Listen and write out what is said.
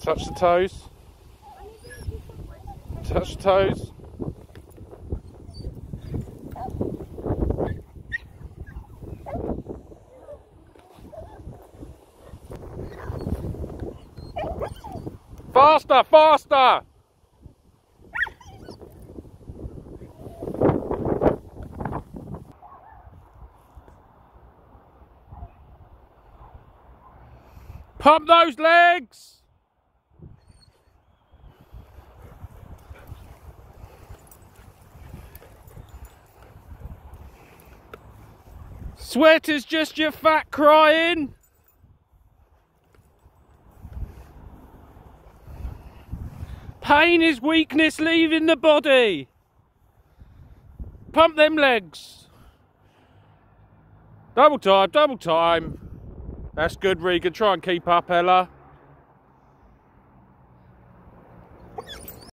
Touch the toes. Touch the toes. Faster, faster! Pump those legs! Sweat is just your fat crying. Pain is weakness leaving the body. Pump them legs. Double time, double time. That's good, Regan. Try and keep up, Ella.